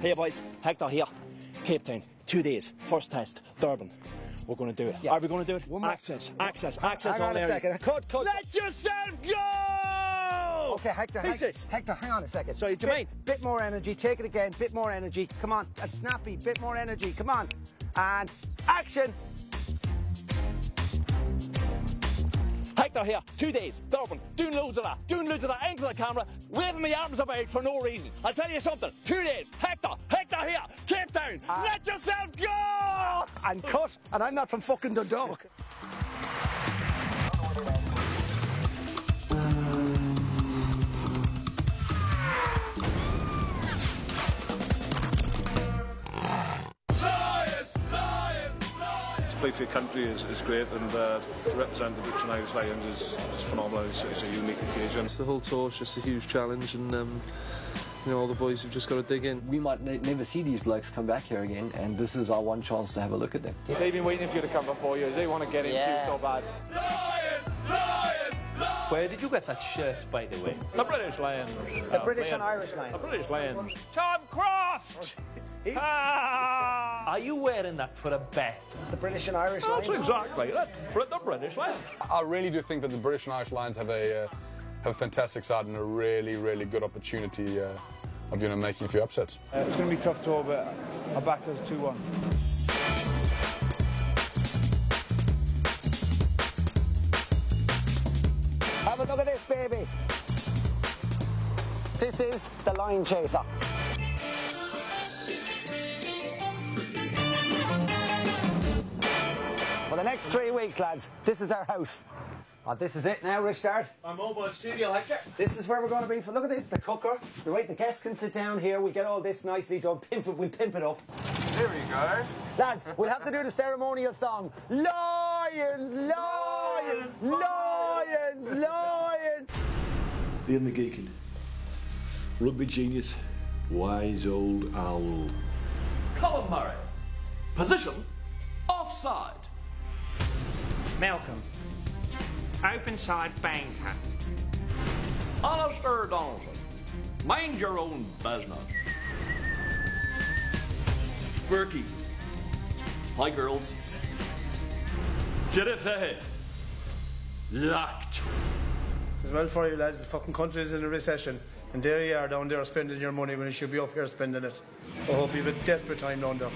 Hey boys, Hector here. Cape Town, two days, first test, Durban. We're going to do it. Yes. Are we going to do it? One more- Access, access, access Hang on a areas. second. Cut, cut. Let yourself go! Okay, Hector, Hector? Hector, hang on a second. Sorry, bit, Jermaine. Bit more energy. Take it again. Bit more energy. Come on. That's snappy. Bit more energy. Come on. And action. Hector here, two days, Durban, doing loads of that, doing loads of that, into the camera, waving my arms about for no reason. I'll tell you something, two days, Hector, Hector here, Cape Town, Ah. let yourself go! And cut. And I'm not from fucking the Dundalk. Play for your country is, is great, and uh, to represent the British and Irish Lions is, is phenomenal. It's, it's a unique occasion. It's The whole tour is just a huge challenge, and um, you know all the boys have just got to dig in. we might ne- never see these blokes come back here again, and this is our one chance to have a look at them. They've been waiting for you to come for four years. They want to get into Yeah. you so bad. Where did you get that shirt, by the way? The British Lions. The British and Irish Lions. The British Lions. Tom Croft! Ah! Are you wearing that for a bet? The British and Irish That's Lions. exactly it. The British Lions. I really do think that the British and Irish Lions have a uh, have a fantastic side and a really, really good opportunity uh, of you know making a few upsets. Uh, it's going to be tough tour, but I back us 2 1. Have a look at this, baby. This is the Lion Chaser. Next three weeks, lads, this is our house. Oh, this is it now, Richard. Our mobile studio, Hector. This is where we're going to be. For look at this, the cooker. The right, the guests can sit down here. We get all this nicely done. Pimp it, we pimp it up. Here we go. Lads, we'll have to do the ceremonial song. Lions, lions, lions, lions. Ian McGeechan, rugby genius, wise old owl. Colin Murray. Position? Offside. Malcolm. Open side banker. Alistair Donaldson. Mind your own business. Berkey. Hi, girls. Sheriff ahead. Locked. As well for you, lads. The fucking country is in a recession. And there you are down there spending your money when you should be up here spending it. I hope you've a desperate time down there.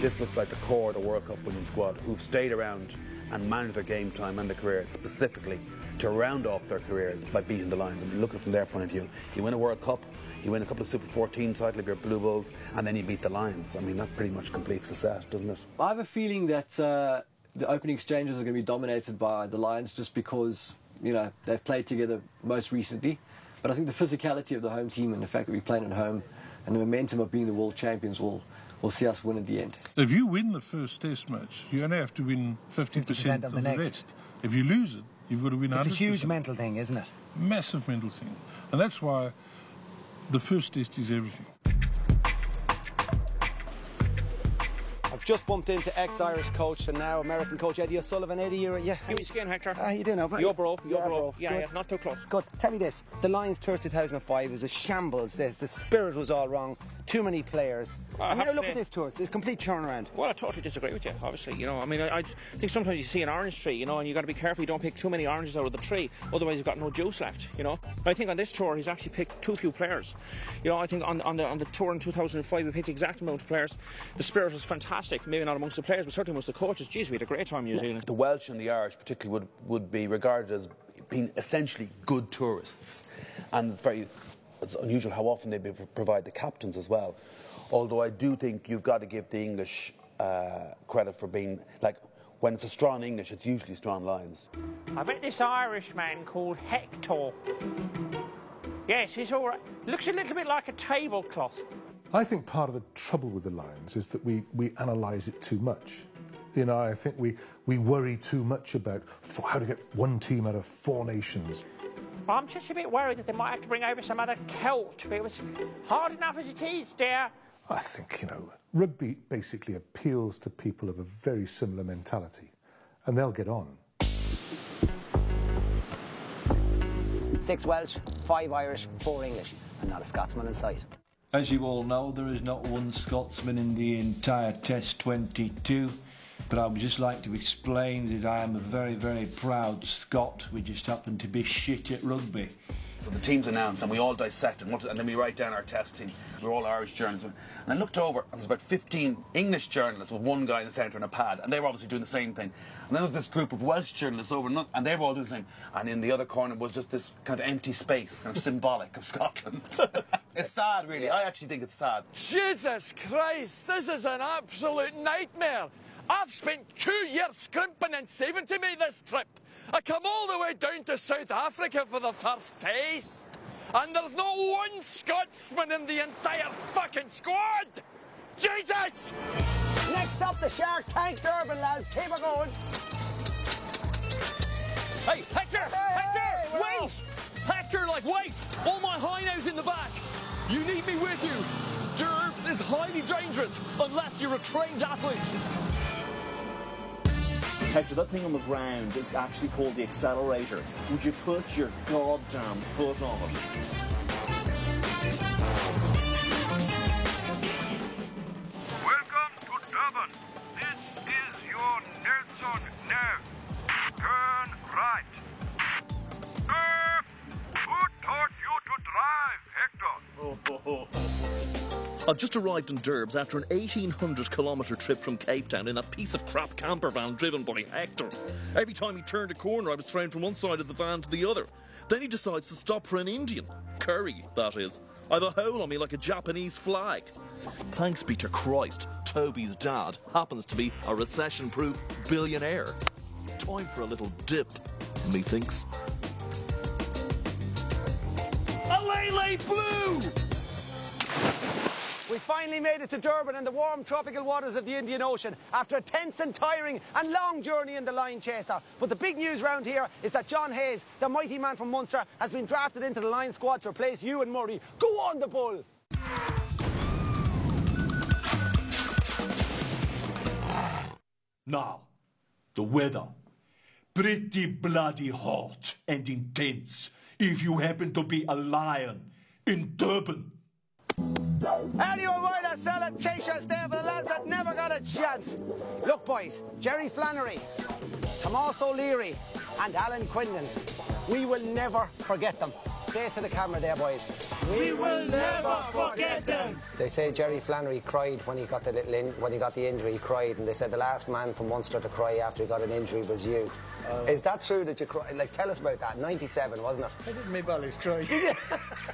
This looks like the core of the World Cup winning squad who've stayed around and managed their game time and their careers specifically to round off their careers by beating the Lions. I mean, look at it from their point of view. You win a World Cup, you win a couple of Super 14 titles if you're Blue Bulls, and then you beat the Lions. I mean, that pretty much completes the set, doesn't it? I have a feeling that uh, the opening exchanges are going to be dominated by the Lions just because, you know, they've played together most recently. But I think the physicality of the home team and the fact that we're playing at home and the momentum of being the world champions will, will see us win at the end. If you win the first test match, you only have to win 50%, of the next. rest. If you lose it, you've got to win 100%. It's a huge mental thing, isn't it? massive mental thing. And that's why the first test is everything. I've just bumped into ex-Irish coach and now American coach Eddie O'Sullivan. Eddie, you're yeah. Give me skin, Hector. How you doing now? Your bro, your Yeah, bro. Yeah, Good. yeah, not too close. Good. Tell me this: the Lions tour 2005 was a shambles. The, the spirit was all wrong. Too many players. I and have now to look say- at this tour; it's a complete turnaround. Well, I totally disagree with you, obviously. You know, I mean, I, I think sometimes you see an orange tree, you know, and you've got to be careful you don't pick too many oranges out of the tree, otherwise you've got no juice left, you know. But I think on this tour he's actually picked too few players. You know, I think on, on, the, on the tour in 2005 we picked the exact amount of players. The spirit was fantastic, maybe not amongst the players, but certainly amongst the coaches. Jeez, we had a great time in New Zealand. The Welsh and the Irish, particularly, would, would be regarded as being essentially good tourists. And very it's unusual how often they provide the captains as well. Although I do think you've got to give the English uh, credit for being, like, when it's a strong English, it's usually strong lines. I met this Irishman called Hector. Yes, he's all right. Looks a little bit like a tablecloth. I think part of the trouble with the Lions is that we, we analyse it too much. You know, I think we, we worry too much about how to get one team out of four nations. I'm just a bit worried that they might have to bring over some other Celt. But it was hard enough as it is, dear. I think, you know, rugby basically appeals to people of a very similar mentality. and they'll get on. Six Welsh, five Irish, four English, and not a Scotsman in sight. As you all know, there is not one Scotsman in the entire Test 22, but I would just like to explain that I am a very, very proud Scot. We just happen to be shit at rugby. So the team's announced, and we all dissect, and, what, and then we write down our test team. We're all Irish journalists. And I looked over, and there was about 15 English journalists with one guy in the centre and a pad, and they were obviously doing the same thing. And then there was this group of Welsh journalists over, and they were all doing the same. And in the other corner was just this kind of empty space, kind of symbolic of Scotland. it's sad, really. I actually think it's sad. Jesus Christ, this is an absolute nightmare. I've spent two years scrimping and saving to make this trip. I come all the way down to South Africa for the first test. And there's not one Scotsman in the entire fucking squad! Jesus! Next up, the Shark Tank Durban, lads. Keep it going. Hey, Hector! Hector! wait! Hector, like, wait! All my hideouts in the back! You need me with you! Derbs is highly dangerous unless you're a trained athlete. Hector, that thing on the ground is actually called the accelerator. Would you put your goddamn foot on it? Welcome to Durban. This is your Nelson Nev. Turn right. Who taught you to drive, Hector? I've just arrived in Derbs after an 1800 kilometre trip from Cape Town in a piece of crap camper van driven by Hector. Every time he turned a corner, I was thrown from one side of the van to the other. Then he decides to stop for an Indian. Curry, that is. I've a hole on me like a Japanese flag. Thanks be to Christ, Toby's dad happens to be a recession proof billionaire. Time for a little dip, methinks. A Lele Blue! We finally made it to Durban in the warm tropical waters of the Indian Ocean after a tense and tiring and long journey in the Lion Chaser. But the big news round here is that John Hayes, the mighty man from Munster, has been drafted into the Lion squad to replace Euan Murray. Go on, the bull! Now, the weather. Pretty bloody hot and intense if you happen to be a lion in Durban. Anyone want to sell a t-shirts there for the lads that never got a chance? Look, boys, Jerry Flannery, Tomas O'Leary, and Alan Quinlan. We will never forget them. Say it to the camera there, boys. We will never forget them. They say Jerry Flannery cried when he got the little in, when he got the injury. He cried, and they said the last man from Munster to cry after he got an injury was you. Oh. Is that true that you cried? Like, tell us about that. '97, wasn't it? I did my bellies cry.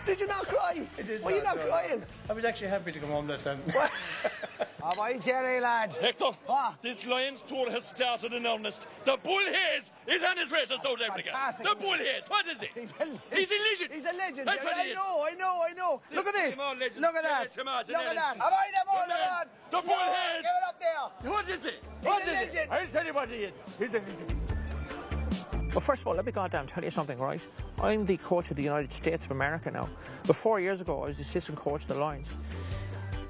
Did you? not cry? I did Were you not no. crying? I was actually happy to come home that time. All right, Jerry, lad. Hector, this Lions tour has started in earnest. The Bull Hayes is on his way to South Africa. fantastic. The Bull Hayes, what is it? He's a, He's a legend. He's a legend. That's Jerry. what he I is. know, I know, I know. Look at this. On. Look at that. Yes, come on, Look at legend. that. Am I the bull, Good lad? The Bull Yeah, Hayes. Give it up there. What is it? He's What a is it? legend. I'll tell you what he is. He's a legend. Well, first of all, let me goddamn tell you something, right? I'm the coach of the United States of America now. But four years ago, I was the assistant coach of the Lions.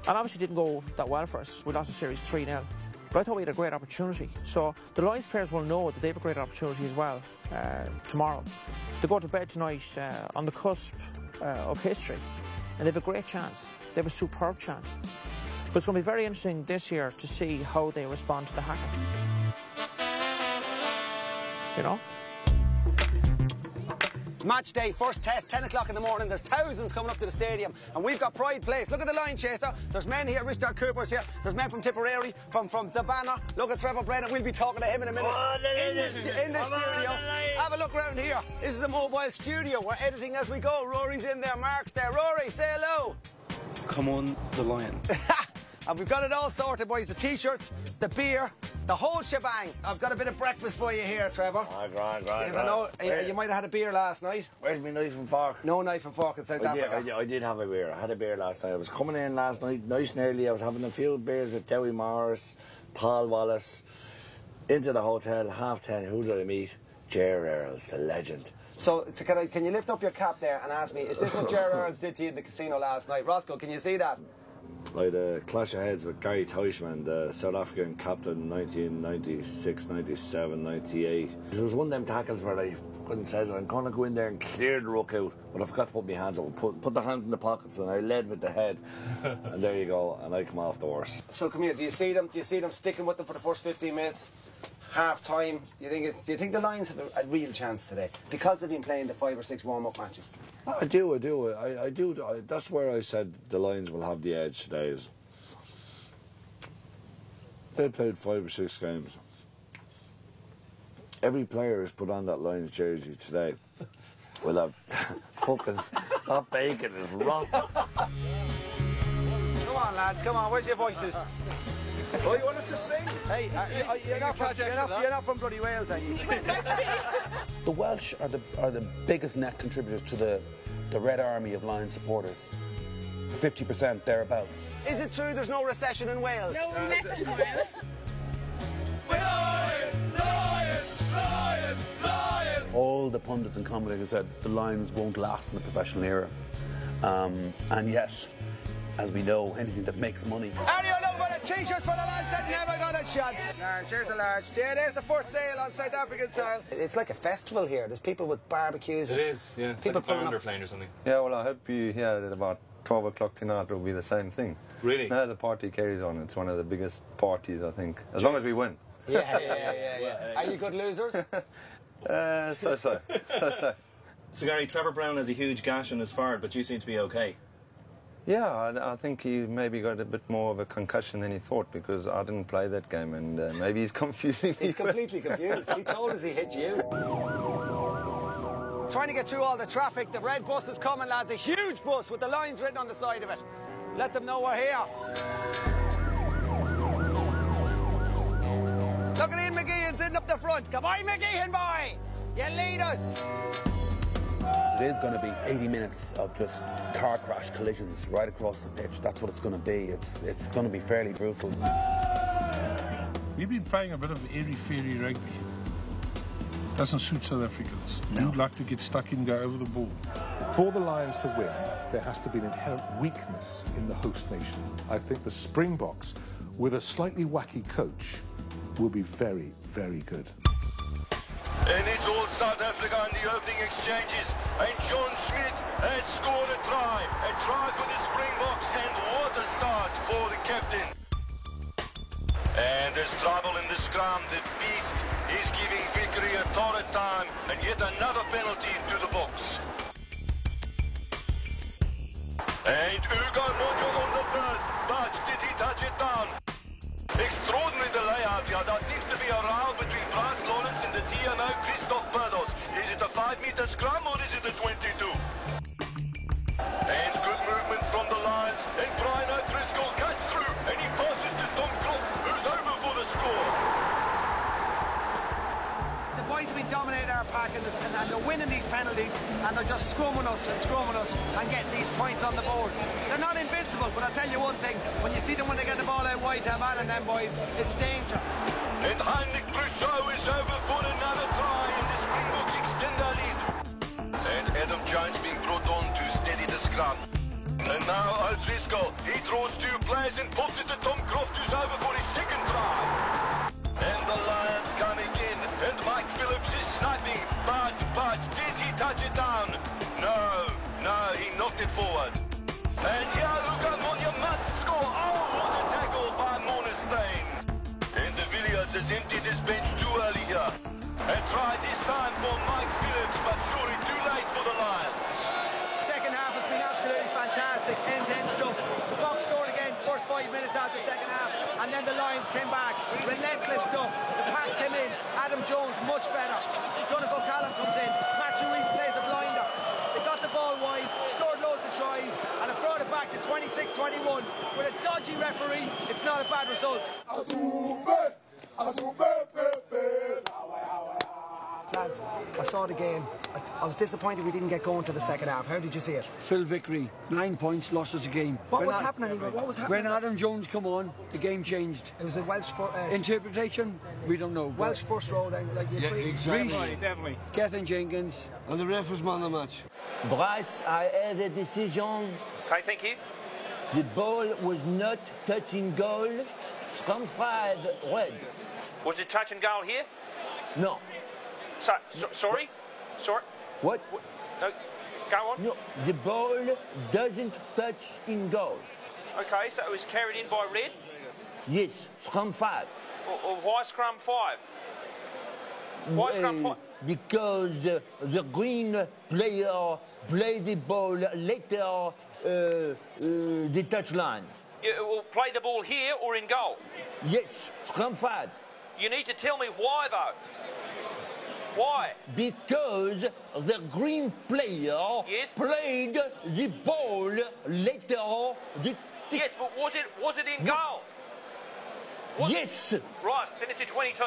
And obviously didn't go that well for us. We lost the series 3 0. But I thought we had a great opportunity. So the Lions players will know that they have a great opportunity as well uh, tomorrow. They go to bed tonight uh, on the cusp uh, of history. And they have a great chance. They have a superb chance. But it's going to be very interesting this year to see how they respond to the hacker. You know? It's match day, first test, 10 o'clock in the morning. There's thousands coming up to the stadium, and we've got Pride Place. Look at the line chaser. There's men here, Richard Cooper's here. There's men from Tipperary, from, from the banner. Look at Trevor Brennan. We'll be talking to him in a minute. in the, in the studio. Have a look around here. This is a mobile studio. We're editing as we go. Rory's in there, Mark's there. Rory, say hello. Come on, the lion. And we've got it all sorted, boys. The t-shirts, the beer, the whole shebang. I've got a bit of breakfast for you here, Trevor. Grand, grand, Because I know uh, you might have had a beer last night. Where's my knife and fork? No knife and fork in South I did, Africa. I, did, I did have a beer. I had a beer last night. I was coming in last night, nice and early. I was having a few beers with Dewi Morris, Paul Wallace. Into the hotel, half ten. Who did I meet? Ger Earls, the legend. So, so can, I, can you lift up your cap there and ask me, is this what Jerry Earls did to you in the casino last night? Roscoe, can you see that? I had a clash of heads with Gary Teichmann, the South African captain 1996, 97, 98. There was one of them tackles where I couldn't say I'm going to go in there and clear the ruck out, but I forgot to put my hands up, put, put the hands in the pockets, and I led with the head. and there you go, and I come off the worst. So come here. Do you see them? Do you see them sticking with them for the first 15 minutes? Half time. Do you think it's? Do you think the Lions have a, a real chance today because they've been playing the five or six warm-up matches? I do, I do, I, I do. I, that's where I said the Lions will have the edge today. Is they played five or six games. Every player who's put on that Lions jersey today will have fucking that bacon is rotten. Come on, lads. Come on. Where's your voices? Oh, you want us to sing? Hey, uh, you- you're, not from, you're, not, you're not from bloody Wales, are you? The Welsh are the, are the biggest net contributors to the, the Red Army of Lions supporters. 50% thereabouts. Is it true there's no recession in Wales? No left in Wales. Lions, Lions, Lions, Lions. All the pundits and commentators said the Lions won't last in the professional era. Um, and yes, as we know, anything that makes money. Are you looking for the t-shirts for the lads that never got a chance? Large, here's a large. There, there's the first sale on South African soil. It's like a festival here. There's people with barbecues. It's- yeah. People like a pulling pounder up. flying or something. Yeah, well, I hope you hear that about 12 o'clock tonight will be the same thing. Really? No, the party carries on. It's one of the biggest parties, I think, as long as we win. Yeah, yeah, yeah, yeah, yeah. Are you good losers? Uh, so, so. so, so. So, Gary, Trevor Brown has a huge gash on his forehead, but you seem to be okay. Yeah, I, I think he maybe got a bit more of a concussion than he thought because I didn't play that game and uh, maybe he's confusing. He's completely confused. He told us he hit you. Trying to get through all the traffic. The red bus is coming, lads. A huge bus with the lines written on the side of it. Let them know we're here. Look at Ian McGeechan sitting up the front. Come on, McGeechan boy! You lead us. It is going to be 80 minutes of just car crash collisions right across the pitch. That's what it's going to be. It's, it's going to be fairly brutal. We've been playing a bit of airy-fairy rugby. Doesn't suit South Africans. We'd like to get stuck in, go over the ball. For the Lions to win, there has to be an inherent weakness in the host nation. I think the Springboks, with a slightly wacky coach, will be very, very good. And it's all South Africa in the opening exchanges. And John Smit has scored a try. A try for the Springboks and what a start for the captain. And there's trouble in the scrum. The beast is giving Vickery a torrid time and yet another penalty into the box. And Ugo Monye on the first, but did he touch it down? Extraordinary the layout here. There seems to be a row between Bryce Lawrence and the TMO Christophe Berdos. Is it a 5-meter scrum or is it a 22? And good movement from the Lions. And Brian O'Driscoll cuts through and he passes to Tom Croft, who's over for the score. The boys have been dominating our pack and, and, and they're winning these penalties and they're just scrumming us and scrumming us and getting these points on the board. They're not invincible, but I'll tell you one thing, when you see them when they get the ball out wide to man and them boys, it's danger. And Heinrich Brüssow is over for another he throws two players and pops it to Tom Croft who's over for his second try. And the Lions come again and Mike Phillips is sniping. But, but, did he touch it down? No, no, he knocked it forward. And here Ugo Monye must score. Oh, what a tackle by Morné Steyn. And de Villiers has emptied his bench too early here. And tried this time for Mike Phillips, but surely too late for the Lions. Second half has been absolutely fantastic, end-to-end stuff. The Bucks scored again first five minutes out the second half, and then the Lions came back. Relentless stuff. The pack came in. Adam Jones much better. Donncha O'Callaghan comes in. Matthew Rees plays a blinder. They got the ball wide, scored loads of tries, and it brought it back to 26-21. With a dodgy referee, it's not a bad result. Lads, I saw the game. I, I was disappointed we didn't get going to the second half. How did you see it? Phil Vickery, nine points, lost us a game. What When was Ad- happening? Anyway? What was happening? When Adam Jones come on, the game changed. It was a Welsh for, uh, Interpretation, we don't know. Welsh first row. Then, like you three. Rees, Gethin Jenkins, and the ref was man of the match. Bryce, I had a decision. Okay, thank you. The ball was not touching goal. Scrum-fied red. Was it touch and goal here? No. So, so, sorry? Sorry? What? No, go on. No, the ball doesn't touch in goal. Okay, so it was carried in by red? Yes, scrum five. Or, or why scrum five? Why scrum Uh, five? Because uh, the green player played the ball later uh, uh, the touchline. You will play the ball here or in goal? Yes, scrum five. You need to tell me why, though. Why? Because the green player played the ball later the Yes, but was it was it in goal? Was it- Yes. Right, then it's a 22.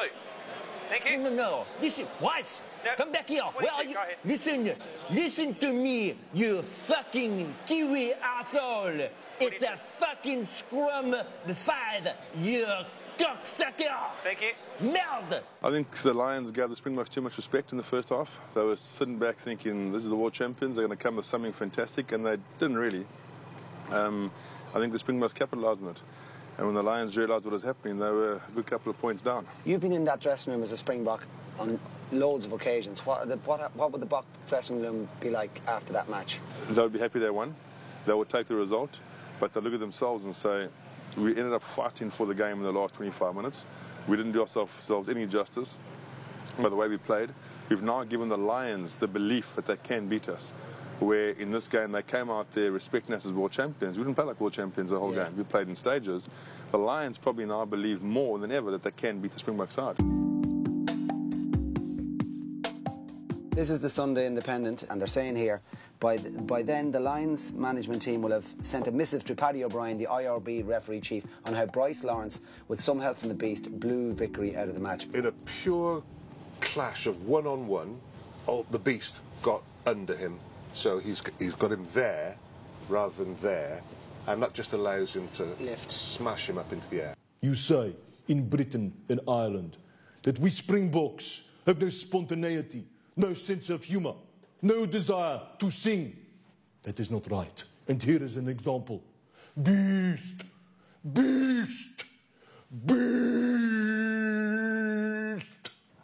Thank you. No, no, listen, what? Come back here. Where are you? Listen, listen to me, you fucking Kiwi asshole. It's a fucking scrum fight, you. Thank you. Merde. I think the Lions gave the Springboks too much respect in the first half. They were sitting back thinking, this is the world champions, they're going to come with something fantastic, and they didn't really. Um, I think the Springboks capitalised on it. And when the Lions realised what was happening, they were a good couple of points down. You've been in that dressing room as a Springbok on loads of occasions. What, the, what, what would the Bok dressing room be like after that match? They would be happy they won. They would take the result, but they look at themselves and say, we ended up fighting for the game in the last 25 minutes. We didn't do ourselves any justice by the way we played. We've now given the Lions the belief that they can beat us. Where in this game they came out there respecting us as world champions. We didn't play like world champions the whole game. We played in stages. The Lions probably now believe more than ever that they can beat the Springbok side. This is the Sunday Independent, and they're saying here, by, th- by then the Lions management team will have sent a missive to Paddy O'Brien, the IRB referee chief, on how Bryce Lawrence, with some help from the Beast, blew Vickery out of the match. In a pure clash of one on oh, one, the beast got under him. So he's, he's got him there rather than there, and that just allows him to lift, smash him up into the air. You say in Britain and Ireland that we Springboks have no spontaneity, no sense of humour, no desire to sing. That is not right. And here is an example Beast, Beast, Beast.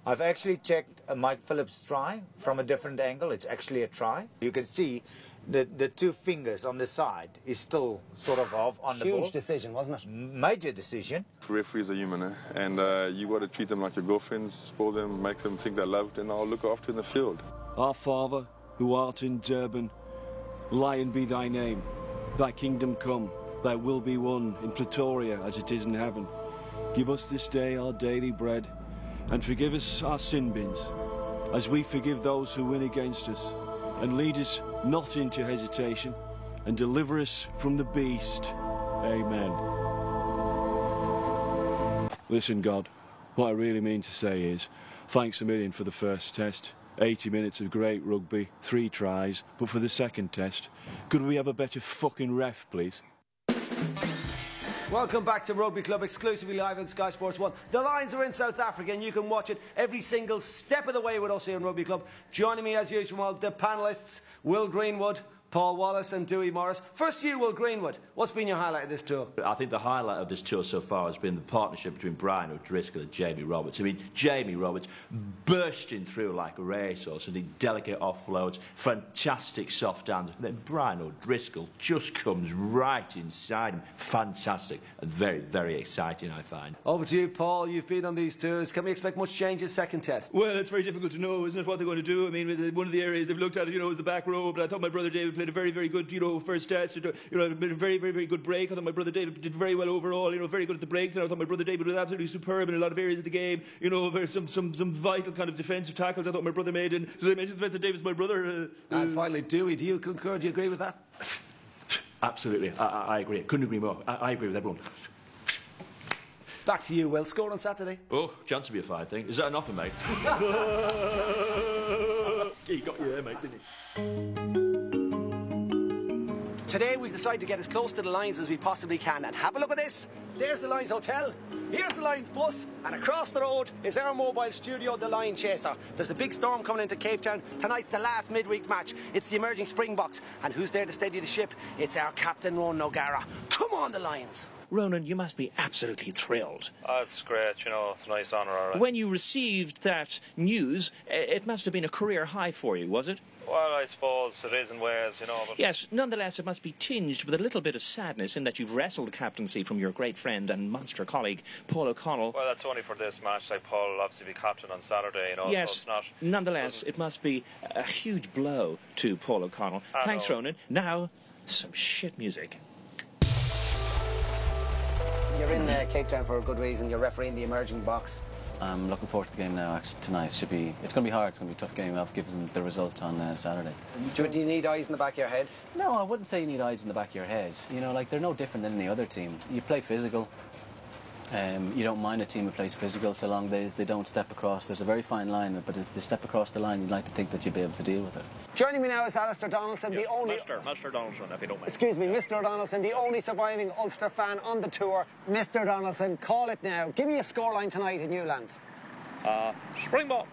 I've actually checked Mike Phillips try from a different angle. It's actually a try. You can see the, the two fingers on the side is still sort of off on the Huge ball. decision, wasn't it? Major decision. Referees are human, eh? and uh, you got to treat them like your girlfriends, spoil them, make them think they're loved, and I'll look after in the field. Our Father, who art in Durban, lion be thy name. Thy kingdom come, thy will be one in Pretoria as it is in heaven. Give us this day our daily bread, and forgive us our sin bins, as we forgive those who win against us. And lead us not into hesitation, and deliver us from the beast. Amen. Listen, God, what I really mean to say is thanks a million for the first test. 80 minutes of great rugby, three tries, but for the second test, could we have a better fucking ref, please? Welcome back to Rugby Club, exclusively live on Sky Sports 1. The Lions are in South Africa, and you can watch it every single step of the way with us here in Rugby Club. Joining me, as usual, the panellists Will Greenwood, Paul Wallace, and Dewi Morris. First, you, Will Greenwood. What's been your highlight of this tour? I think the highlight of this tour so far has been the partnership between Brian O'Driscoll and Jamie Roberts. I mean, Jamie Roberts bursting through like a racehorse and the delicate offloads, fantastic soft hands. And then Brian O'Driscoll just comes right inside him. Fantastic and very, very exciting, I find. Over to you, Paul. You've been on these tours. Can we expect much changes second test? Well, it's very difficult to know, isn't it, what they're going to do? I mean, one of the areas they've looked at, you know, is the back row, but I thought my brother David played a very, very good, you know, first test. You know, made a very, very, very good break. I thought my brother David did very well overall, you know, very good at the breaks. And I thought my brother David was absolutely superb in a lot of areas of the game. You know, very, some, some, some vital kind of defensive tackles I thought my brother made. And so I mentioned the fact that David's my brother. Uh, And finally, Dewi, do you concur? Do you agree with that? Absolutely, I, I, I agree. Couldn't agree more. I, I agree with everyone. Back to you, Will. Score on Saturday. Oh, chance to be a fine thing. Is that an offer, mate? he got you there, mate, didn't he? Today we've decided to get as close to the Lions as we possibly can and have a look at this. There's the Lions Hotel. Here's the Lions bus, and across the road is our mobile studio, the Lion Chaser. There's a big storm coming into Cape Town. Tonight's the last midweek match. It's the emerging Springboks. And who's there to steady the ship? It's our captain, Ronan O'Gara. Come on, the Lions. Ronan, you must be absolutely thrilled. Ah, oh, it's great, you know, it's a nice honour, all right. When you received that news, eh, it must have been a career high for you, was it? Well, I suppose it is in ways, you know, but Yes, nonetheless, it must be tinged with a little bit of sadness in that you've wrestled the captaincy from your great friend and Munster colleague, Paul O'Connell. well, that's only for this match. Like Paul will obviously be captain on Saturday, you know, so yes, it's not. nonetheless, it must be a huge blow to Paul O'Connell. I Thanks, know. Ronan. Now, some shit music. You're in uh, Cape Town for a good reason. You're refereeing the emerging Boks. I'm looking forward to the game now. Actually, tonight should be. It's going to be hard. It's going to be a tough game. I've given the result on uh, Saturday. Do, do you need eyes in the back of your head? No, I wouldn't say you need eyes in the back of your head. You know, like they're no different than any other team. You play physical. Um, you don't mind a team that plays physical so long as they don't step across. There's a very fine line, but if they step across the line, you'd like to think that you'd be able to deal with it. Joining me now is Alistair Donaldson, the only. Master, Master Donaldson, if you don't mind. Excuse me, Mr. Donaldson, the only surviving Ulster fan on the tour. Mr. Donaldson, call it now. Give me a scoreline tonight in Newlands. Uh, Springboks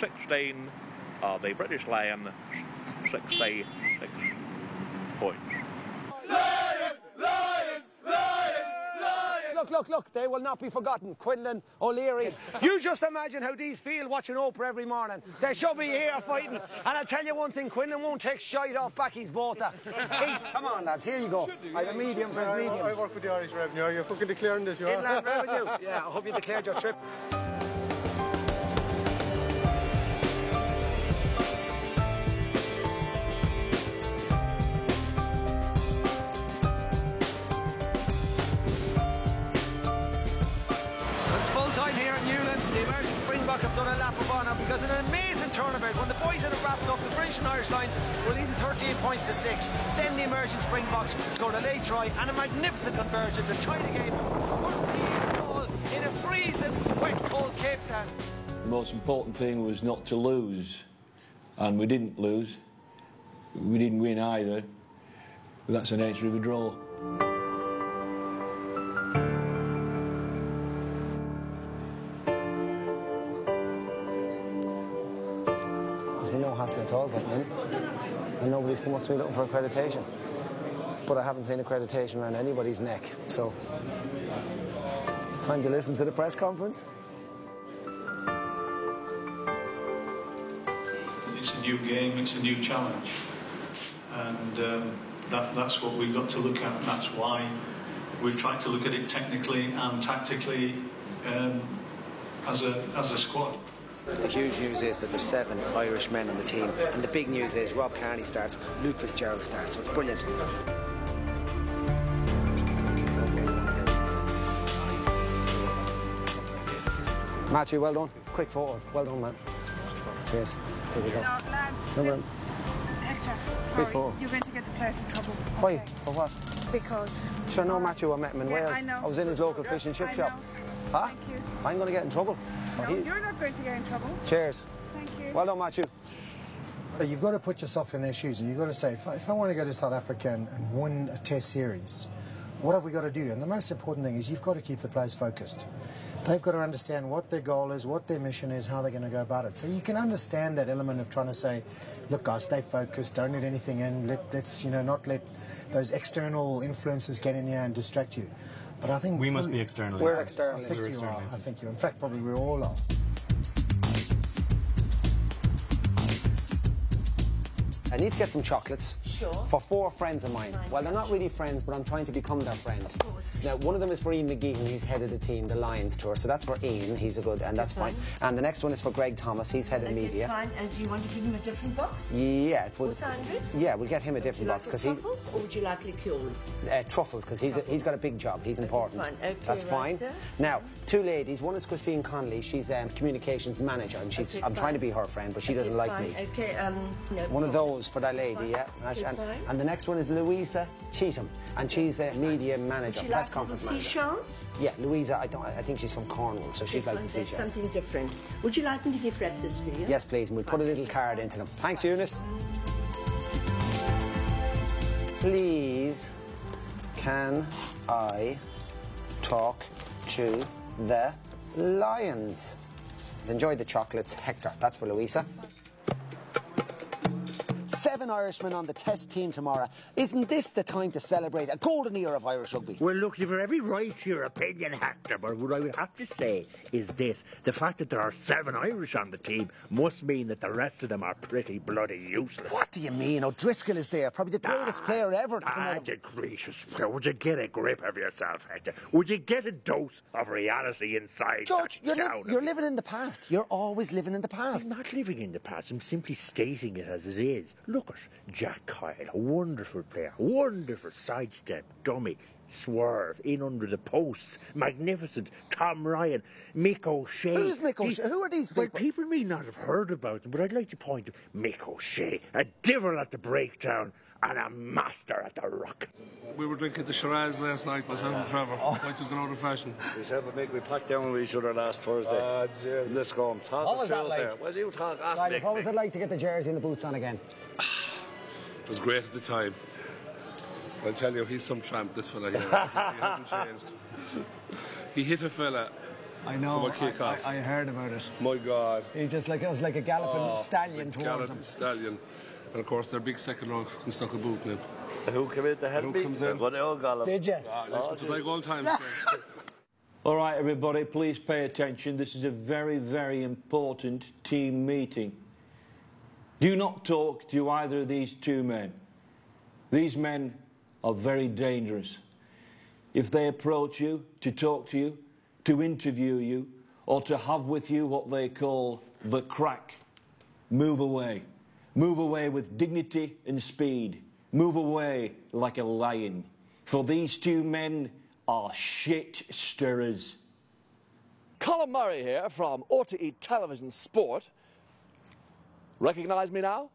16, uh, the British Lion 66 points. Look, look, look, they will not be forgotten. Quinlan, O'Leary. You just imagine how these feel watching Oprah every morning. They should be here fighting. And I'll tell you one thing, Quinlan won't take shite off Bakkies Botha. Hey, come on, lads, here you go. I have mediums, I have I, I work with the Irish Revenue. Are you fucking declaring this? You are? Inland Revenue. Yeah, I hope you declared your trip. Springbok have done a lap of honour because in an amazing tournament, when the boys had wrapped up, the British and Irish Lions were leading 13 points to 6. Then the emerging Springboks scored a late try and a magnificent conversion to tie the game. In a freezing, wet, cold Cape Town. The most important thing was not to lose, and we didn't lose. We didn't win either. That's the nature of a draw. At all getting in. And nobody's come up to me looking for accreditation. But I haven't seen accreditation around anybody's neck. So it's time to listen to the press conference. It's a new game, it's a new challenge. And um, that, that's what we've got to look at, that's why we've tried to look at it technically and tactically um, as, a, as a squad. The huge news is that there's seven Irish men on the team. And the big news is Rob Kearney starts, Luke Fitzgerald starts. So it's brilliant. Matthew, well done. Quick photo. Well done, man. Cheers. Here you go. Lads. Number- Hector, Quick sorry, you're going to get the players in trouble. Why? For what? Because. Sure, no, Matthew, I met him in Yeah, Wales. I know. I was in his local fish and chip shop. Huh? Thank you. I'm going to get in trouble. No, He- you're not going to get in trouble. Cheers. Thank you. Well done, Matthew. You've got to put yourself in their shoes and you've got to say, if I, if I want to go to South Africa and, and win a test series, what have we got to do? And the most important thing is you've got to keep the players focused. They've got to understand what their goal is, what their mission is, how they're going to go about it. So you can understand that element of trying to say, look, guys, stay focused, don't let anything in, let, let's, you know, not let those external influences get in here and distract you. But I think We must be externally We're externally. I think you externally are. I think you. In fact, probably we all are. I need to get some chocolates Sure. for four friends of mine. Well, they're not really friends, but I'm trying to become their friend. Of course. Now, one of them is for Ian McGeechan, he's head of the team, the Lions tour, so that's for Ian, he's a good, and that's fine. And the next one is for Greg Thomas, he's head of Okay, media. fine. And do you want to give him a different box? Yeah, it would, What's 100? yeah, we'll get him a different like box because he's truffles or would you like liqueurs? uh, truffles because he's, a- he's got a big job. He's important. fine. Okay, That's right, fine. sir. Now, two ladies. One is Christine Connolly. She's um, communications manager, and she's. Okay, I'm trying to be her friend, but she Okay, doesn't like fine. me. Okay, um, no One of problem. Those for that lady, yeah. And, and the next one is Louisa Cheatham, and she's a media manager, press like conference the manager. seashells? Yeah, Louisa. I, don't, I think she's from Cornwall, so she'd like fine, to see that's you. something different. Would you like me to gift wrap this for you? Yes, please. And we'll put a little card into them. Thanks, Eunice. Please, can I talk to the Lions. Enjoy the chocolates, Hector. That's for Louisa. Seven Irishmen on the test team tomorrow. Isn't this the time to celebrate a golden era of Irish rugby? Well, look, you've every right to your opinion, Hector, but what I would have to say is this. The fact that there are seven Irish on the team must mean that the rest of them are pretty bloody useless. What do you mean? O'Driscoll is there, probably the greatest player ever to come Ah, out of... gracious, would you get a grip of yourself, Hector? Would you get a dose of reality inside George, you're, li- you're living in the past. You're always living in the past. I'm not living in the past. I'm simply stating it as it is. Look at Jack Kyle, a wonderful player, wonderful sidestep, dummy, swerve, in under the posts, magnificent. Tom Ryan, Mick O'Shea. Who's Mick O'Shea? Who are these Well, people? people may not have heard about them, but I'd like to point to Mick O'Shea, a devil at the breakdown and a master at the rock. We were drinking the Shiraz last night, myself and Trevor. oh. Night was going out of fashion. Yourself a big we packed down with each other last Thursday. Ah, In this home. Talk What was that like? there. Well, you talk. Ask Right, Nick. what was it like to get the jersey and the boots on again? It was great at the time. I'll tell you, he's some tramp, this fella here. he hasn't changed. He hit a fella I know. from a kick-off. I, I heard about it. My God. He just like it was like a galloping Oh, stallion it's a towards galloping him. stallion. And of course, their big second row can stuck a boot now. Who came in to help Who me? comes in? What they all got him. Did you? Ah, listen, it was like old times. All right, everybody, please pay attention. This is a very, very important team meeting. Do not talk to either of these two men. These men are very dangerous. If they approach you to talk to you, to interview you, or to have with you what they call the crack, move away. Move away with dignity and speed. Move away like a lion. For these two men are shit stirrers. Colin Murray here from RTE Television Sport. Recognise me now?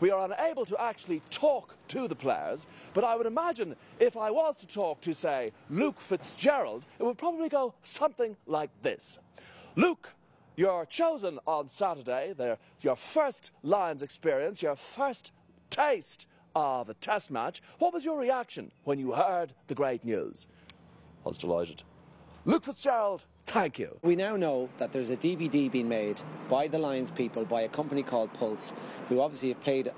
We are unable to actually talk to the players, but I would imagine if I was to talk to, say, Luke Fitzgerald, it would probably go something like this. Luke, you're chosen on Saturday, your first Lions experience, your first taste of a test match. What was your reaction when you heard the great news? I was delighted. Luke Fitzgerald, thank you. We now know that there's a DVD being made by the Lions people, by a company called Pulse, who obviously have paid,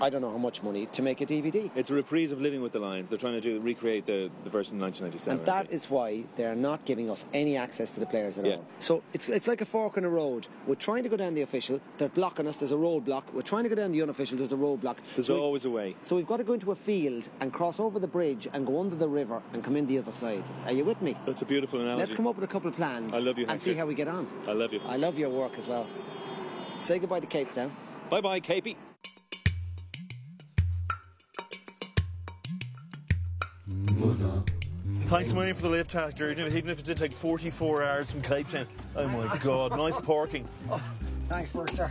I don't know how much money, to make a DVD. It's a reprise of Living with the Lions. They're trying to do recreate the, the version in 1997. And that is why they're not giving us any access to the players at Yeah. all. So it's, it's like a fork in a road. We're trying to go down the official, they're blocking us, there's a roadblock. We're trying to go down the unofficial, there's a roadblock. There's So we- always a way. So we've got to go into a field and cross over the bridge and go under the river and come in the other side. Are you with me? That's a beautiful analogy. Let's come up with a couple of plans I love you, and see how we get on. I love you. I love your work as well. Say goodbye to Cape Town. Bye bye, Capey. Thanks a million for the lift, Hector, even if it did take 44 hours from Cape Town. Oh my God, nice parking. Thanks, Burke, sir.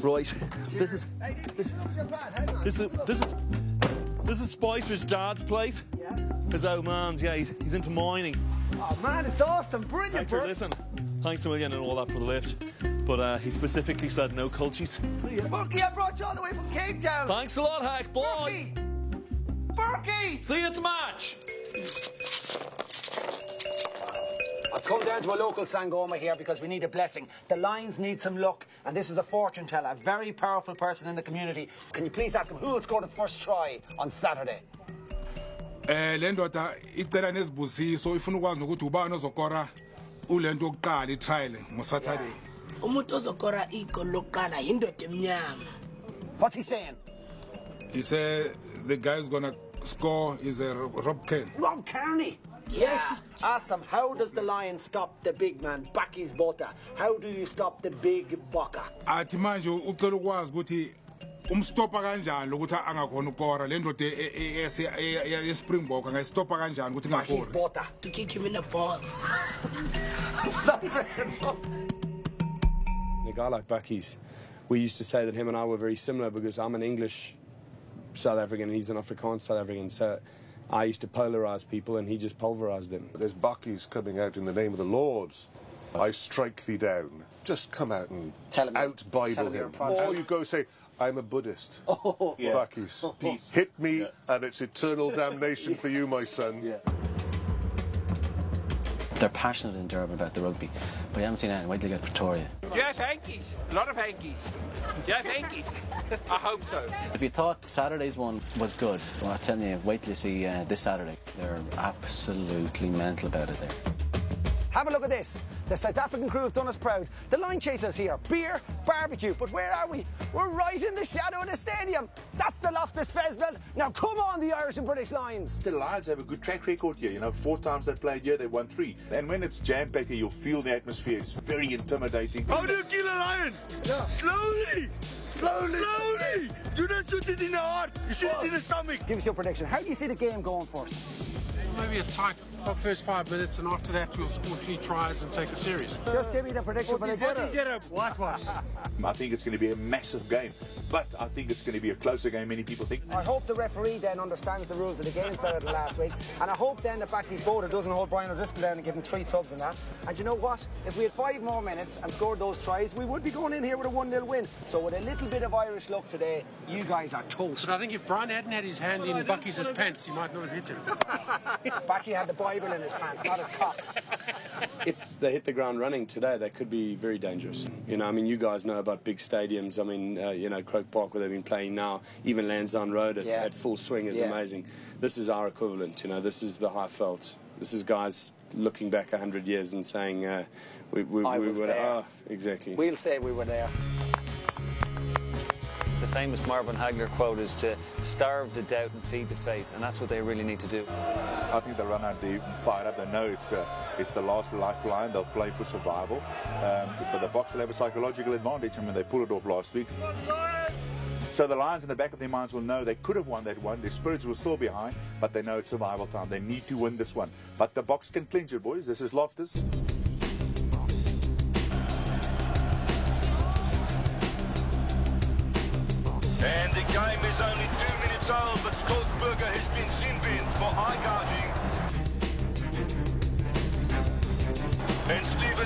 Right, this is this is this is this is Spicer's dad's place. Yeah. His old man's, yeah, he's, he's into mining. Oh man, it's awesome, brilliant, Hector, Burke. listen, thanks a million and all that for the lift, but uh, he specifically said no culties. Berkey, I brought you all the way from Cape Town. Thanks a lot, Hack. Bye. Berkey! See you at the match. I've come down to a local Sangoma here because we need a blessing. The Lions need some luck, and this is a fortune teller, a very powerful person in the community. Can you please ask him who will score the first try on Saturday? eh le ndoda icela nezibuziso ifuna ukwazi nokuthi ubani ozokora ule nto yokuqala itrial ngosaturday umuntu ozokora igoli lokuqala yindoda emnyama what's he saying he said the guy who's gonna score is a rob ken Rob Kearney. Yes. Ask them, how does the Lions stop the big man, Bakkies Botha? How do you stop the big Boka? athi manje ucela ukwazi ukuthi umstopa kanjani lokuthi angakhona ukora le ndoda e- e- yese- e- e- yespringbok angayistopa kanjani ukuthi ingakori Botha. to kick him in the balls That's very fun. A guy like Bakkies, we used to say that him and I were very similar because I'm an English South African and he's an Afrikaans South African. So I used to polarize people and he just pulverized them. There's Bakkies coming out in the name of the Lord. I strike thee down. Just come out and Tell him- out Bible him him. Or you go say, I'm a Buddhist. Oh, yeah. Bakkies. Peace. Hit me and it's eternal damnation for you, my son. They're passionate in Durban about the rugby, but you haven't seen anything. Wait till you get Pretoria. Do you have hankies? A lot of hankies. Do you have hankies? I hope so. If you thought Saturday's one was good, well, I'm telling you, wait till you see uh, this Saturday. They're absolutely mental about it there. Have a look at this. The South African crew have done us proud. The line chasers here. Beer, barbecue. But where are we? We're right in the shadow of the stadium. That's the Loftus Versfeld. Now come on, the Irish and British Lions. The Lions have a good track record here. You know, four times they played here, they won three. And when it's jam-packed, here, you'll feel the atmosphere. It's very intimidating. How do you kill a lion? Yeah. Slowly! Slowly! Slowly! You don't shoot it in the heart, you shoot it in the stomach. Give us your prediction. How do you see the game going first? Maybe a tight first five minutes, and after that, we'll score three tries and take a series. Just give me the prediction for the game. Whitewash. I think it's going to be a massive game, but I think it's going to be a closer game. Many people think. I hope the referee then understands the rules of the game better than last week. And I hope then that Bakkies Botha doesn't hold Brian O'Driscoll down and give him three tubs and that. And you know what? If we had five more minutes and scored those tries, we would be going in here with a 1 0 win. So, with a little bit of Irish luck today, you guys are toast. But I think if Brian hadn't had his hand in Bakkies pants, he might not have hit him. Bucky had the Bible in his pants, not his cock. If they hit the ground running today, they could be very dangerous. You know, I mean, you guys know about big stadiums. I mean, uh, you know, Croke Park, where they've been playing now, even Lansdowne Road at, Yeah. at full swing is Yeah. amazing. This is our equivalent. You know, this is the Highveld. This is guys looking back a hundred years and saying, uh, we, we, we were there. Oh, exactly. We'll say we were there. The famous Marvin Hagler quote is to starve the doubt and feed the faith, and that's what they really need to do. I think they run out there fired up. They know it's uh, it's the last lifeline. They'll play for survival. Um, but the Boks will have a psychological advantage. I mean, they pulled it off last week. So the Lions in the back of their minds will know they could have won that one. Their spirits will still be high, but they know it's survival time. They need to win this one. But the Boks can clinch it, boys. This is Loftus.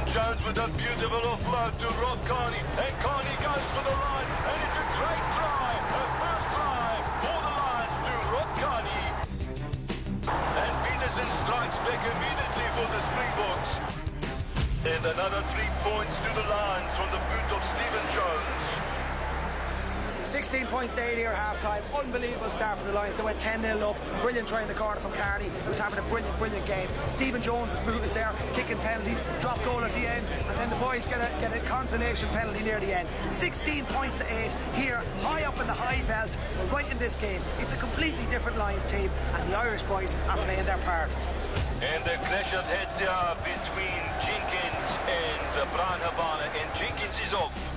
Jones with a beautiful offload to Rob Kearney. And Kearney goes for the line, and it's a great try. A first try for the Lions to Rob Kearney. And Pietersen strikes back immediately for the Springboks. And another three points to the Lions from the boot of Stephen Jones. 16 points to 8 here half time. Unbelievable start for the Lions. They went 10 0 up. Brilliant try in the corner from Kearney. Who's having a brilliant, brilliant game. Stephen Jones' boot is there, kicking penalties, drop goal at the end, and then the boys get a, get a consolation penalty near the end. 16 points to 8 here, high up in the Highveld. Right in this game. It's a completely different Lions team, and the Irish boys are playing their part. And the clash of heads there between Jenkins and uh, Bryan Habana. And Jenkins is off.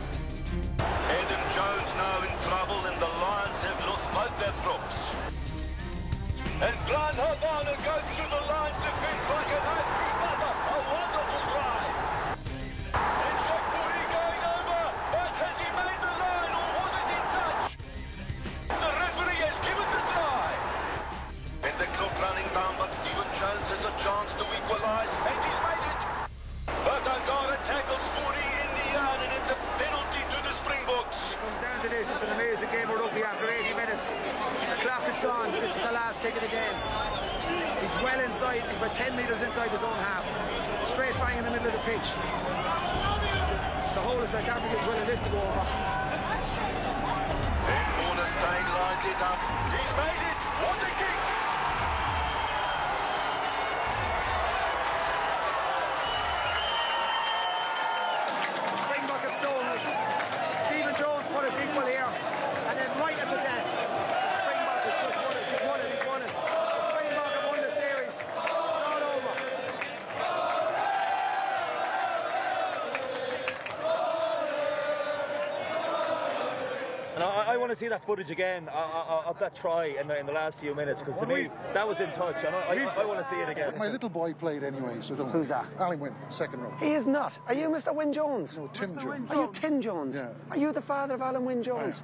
Want to see that footage again uh, uh, of that try in the, in the last few minutes because to me that was in touch and I, I, I want to see it again. My little boy played anyway, so don't. Who's that? Alun Wyn, second row. He is not. Are you Mr. Wyn Jones? No, Tim Jones. Are you Tim Jones? Yeah. Are you the father of Alun Wyn Jones?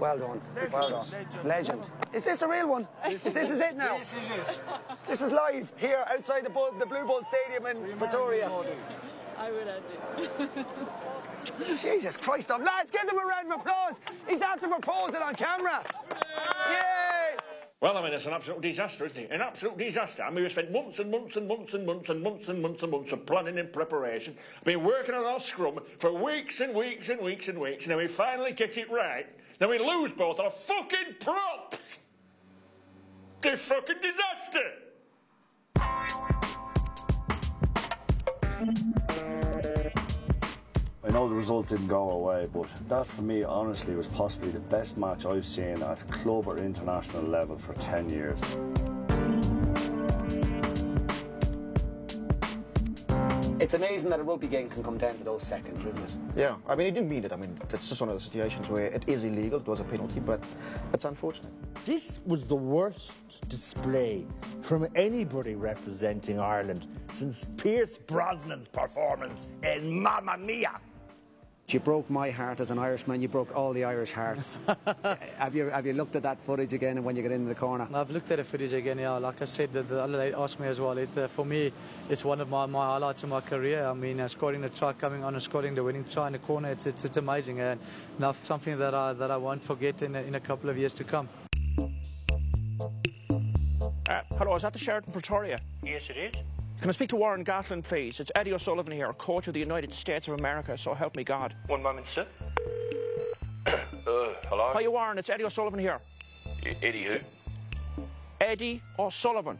Well done. Well done. Legend. Is this a real one? Is this is it now? This is it. This is live here outside the, Bull, the Blue Bull Stadium in Pretoria. I would add to. Jesus Christ, up. lads, give them a round of applause. He's after proposing on camera. Yay! Well, I mean, it's an absolute disaster, isn't it? An absolute disaster. I mean, we spent months and months and months and months and months and months and months of planning and preparation. Been working on our scrum for weeks and weeks and weeks and weeks, and then we finally get it right. Then we lose both our fucking props. This fucking disaster. I know the result didn't go away, but that for me, honestly, was possibly the best match I've seen at club or international level for 10 years. It's amazing that a rugby game can come down to those seconds, isn't it? Yeah, I mean, he didn't mean it. I mean, it's just one of the situations where it is illegal. It was a penalty, but it's unfortunate. This was the worst display from anybody representing Ireland since Pierce Brosnan's performance in Mamma Mia. You broke my heart as an Irishman. You broke all the Irish hearts. have you have you looked at that footage again when you get into the corner? I've looked at the footage again, yeah. Like I said, the, the other lady asked me as well. It, uh, for me, it's one of my, my highlights of my career. I mean, uh, scoring the try, coming on and scoring the winning try in the corner, it's, it's, it's amazing. And now something that I, that I won't forget in a, in a couple of years to come. Uh, hello, is that the Sheraton Pretoria? Yes, it is. Can I speak to Warren Gatland, please? It's Eddie O'Sullivan here, coach of the United States of America, so help me God. One moment, sir. uh, hello? Hiya, Warren, it's Eddie O'Sullivan here. Eddie who? Eddie O'Sullivan.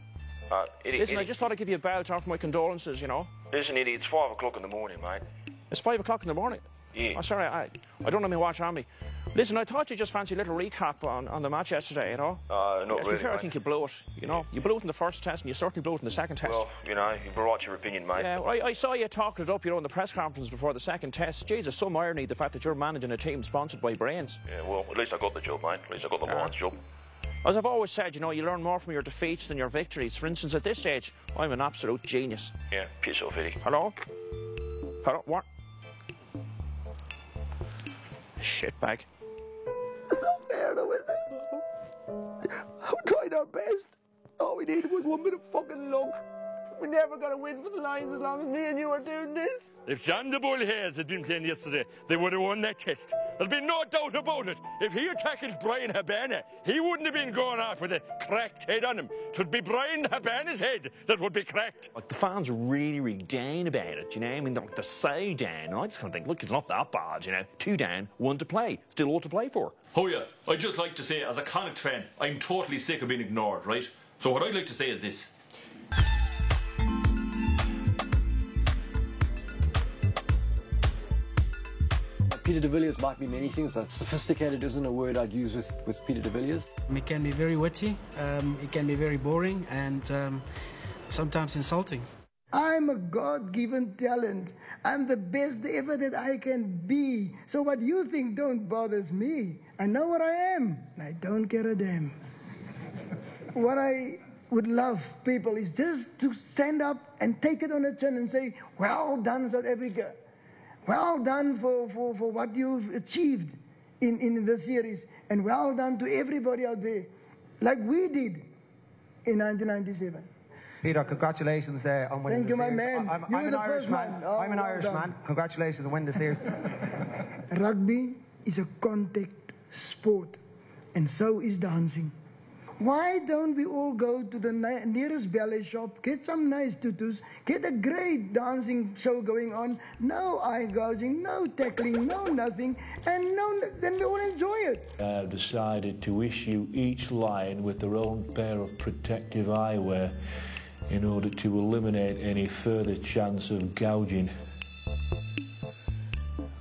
Uh, Eddie, Listen, I just thought I'd give you a bell to offer my condolences, you know. Listen, Eddie, it's five o'clock in the morning, mate. It's five o'clock in the morning. Yeah. Oh, sorry, I, I don't know me watch on me. Listen, I thought you just fancy a little recap on, on the match yesterday, you know? Uh, not be really, fair, I think you blew it. You know, you blew it in the first test, and you certainly blew it in the second test. Well, you know, you've right your opinion, mate. Yeah, I, I saw you talking it up, you know, in the press conference before the second test. Jesus, some irony the fact that you're managing a team sponsored by Brains. Yeah, well, at least I got the job, mate. At least I got the. Lions job. As I've always said, you know, you learn more from your defeats than your victories. For instance, at this stage, I'm an absolute genius. Yeah, piss off, Eddie. Hello? Hello? What? Shitbag. It's not fair, though, is it? We tried our best. All we needed was one bit of fucking luck. We're never gonna win for the Lions as long as me and you are doing this. If John de Bullhairs had been playing yesterday, they would have won that test. There'll be no doubt about it. If he had tackled Bryan Habana, he wouldn't have been going off with a cracked head on him. It would be Bryan Habana's head that would be cracked. Like, the fans are really, really down about it, you know? I mean, they're, they're so down. And I just kind of think, look, it's not that bad, you know? Two down, one to play. Still all to play for. Oh yeah, I'd just like to say, as a Connacht fan, I'm totally sick of being ignored, right? So what I'd like to say is this. Peter de Villiers might be many things. Sophisticated isn't a word I'd use with, with Peter de Villiers. It can be very witty, um, it can be very boring, and um, sometimes insulting. I'm a God given talent. I'm the best ever that I can be. So what you think don't bothers me. I know what I am. and I don't care a damn. what I would love people is just to stand up and take it on the chin and say, Well done, South Africa. Well done for, for, for what you've achieved in, in the series. And well done to everybody out there, like we did in 1997. Peter, congratulations uh, on winning Thank the you, my man. I'm, I'm an the first Irishman. Oh, I'm an well Irishman. done. Congratulations on winning the series. Rugby is a contact sport, and so is dancing. Why don't we all go to the nearest ballet shop, get some nice tutus, get a great dancing show going on, no eye gouging, no tackling, no nothing, and no, then we all enjoy it. I've decided to issue each lion with their own pair of protective eyewear in order to eliminate any further chance of gouging.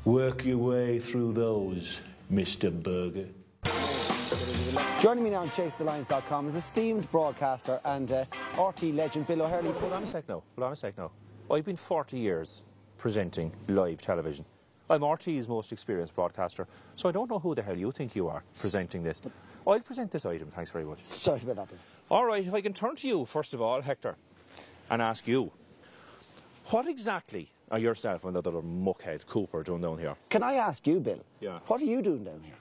Work your way through those, Mr. Burger. Joining me now on ChaseTheLions.com is esteemed broadcaster and uh, RT legend Bill O'Herlihy. Hold on a sec now. Hold on a sec now. I've been 40 years presenting live television. I'm RT's most experienced broadcaster, so I don't know who the hell you think you are presenting this. I'll present this item, thanks very much. Sorry about that, Bill. All right, if I can turn to you, first of all, Hector, and ask you, what exactly are yourself and that other muckhead Cooper doing down here? Can I ask you, Bill? Yeah. What are you doing down here?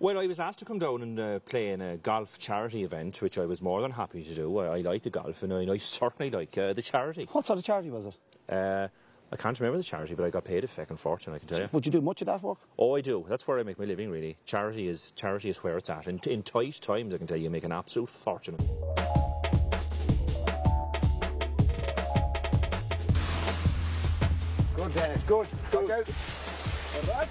Well, I was asked to come down and uh, play in a golf charity event, which I was more than happy to do. I, I like the golf, and I, I certainly like uh, the charity. What sort of charity was it? Uh, I can't remember the charity, but I got paid a fucking fortune, I can tell you. Would you do much of that work? Oh, I do. That's where I make my living, really. Charity is charity is where it's at. In, in tight times, I can tell you, you make an absolute fortune. Good, Dennis. Good. Watch out. All right. Right,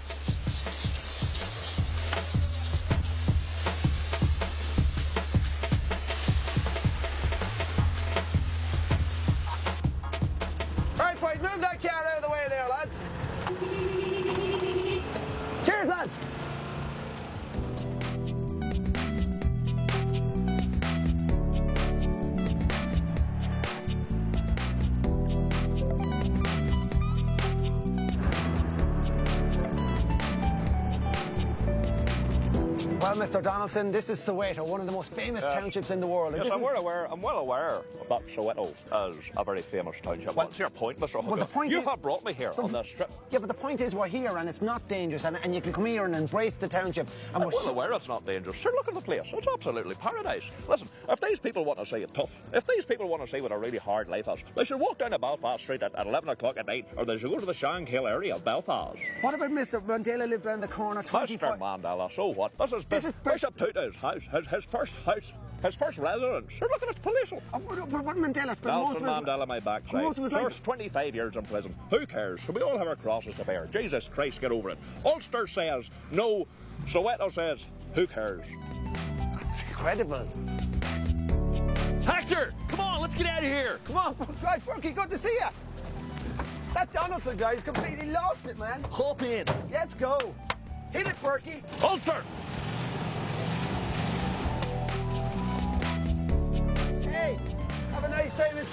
Donaldson, this is Soweto, one of the most famous Yes. townships in the world. Yes, I'm well aware. I'm well aware about Soweto as a very famous township. What's your point, Mr. Hooker? Well, the point you is- have brought me here on this trip. Yeah, but the point is we're here and it's not dangerous and, and you can come here and embrace the township. And I'm we're well so- aware it's not dangerous. Sure, look at the place. It's absolutely paradise. Listen, if these people want to see it tough, if these people want to see what a really hard life is, they should walk down to Belfast Street at, at 11 o'clock at night, or they should go to the Shankill area of Belfast. What about Mr. Mandela lived around the corner? Mr. 25 Mandela, so what? This is, this is Bishop Tutu's house, his, his first house, his first residence. Sure, look at it, palatial. But oh, what Mandela spent most Nelson of his Mandela, my backside. most of his First 25 years in prison. Who cares? We all have our crosses to bear. Jesus Christ, get over it. Ulster says no. Soweto says, who cares? It's incredible. Hector, come on, let's get out of here. Come on, right, Berkey, good to see you. That Donaldson guy's completely lost it, man. Hop in. Let's go. Hit it, Berkey. Ulster.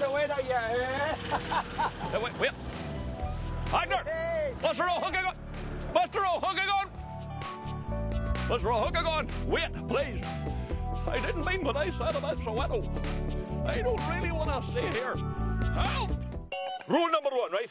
A nice time in Soweto, yeah. Uh, wait, wait. Hector! Mr. O'Hooking on! Mr. O'Hooking on! Mr. O'Hooking on! Wait, please. I didn't mean what I said about Soweto. I don't really want to stay here. Help! Rule number one, right?